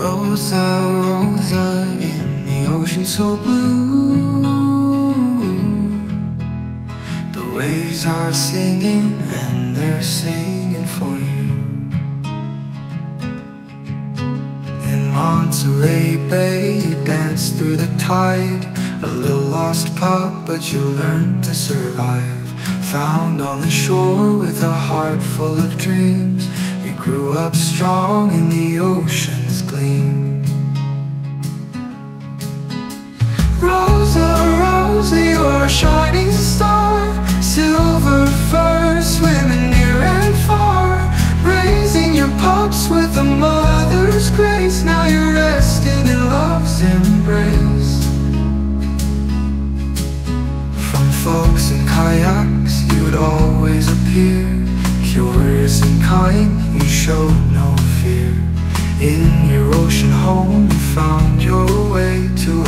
Rosa, Rosa, in the ocean so blue The waves are singing and they're singing for you. In Monterey Bay, you dance through the tide. A little lost pup, but you learned to survive. Found on the shore with a heart full of dreams. You grew up strong in the ocean's gleam Rosa, Rosa, you're a shining star. Silver fur, swimming near and far. Raising your pups with a mother's grace. Now you're resting in love's embrace. From folks in kayaks, you'd always appear. Curious and kind, you showed no fear In your ocean home, you found your way To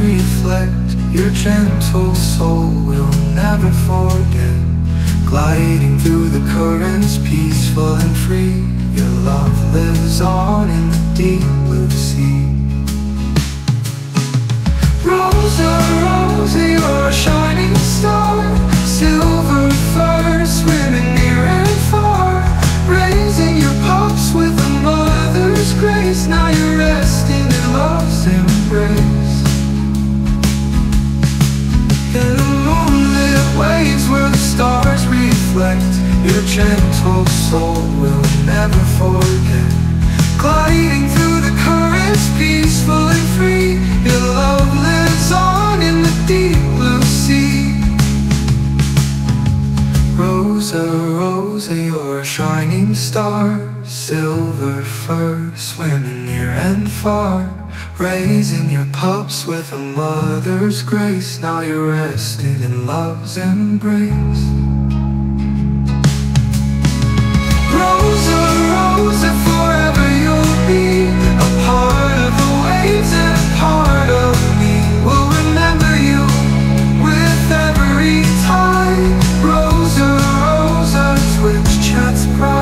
reflect. Your gentle soul will never forget. Gliding through the currents, peaceful and free. Your love lives on in the deep blue sea. Rosa, Rosa, you're shining Your gentle soul will never forget. Gliding through the currents, peaceful and free. Your love lives on in the deep blue sea. Rosa, Rosa, you're a shining star. Silver fur, swimming near and far. Raising your pups with a mother's grace. Now you're rested in love's embrace surprise.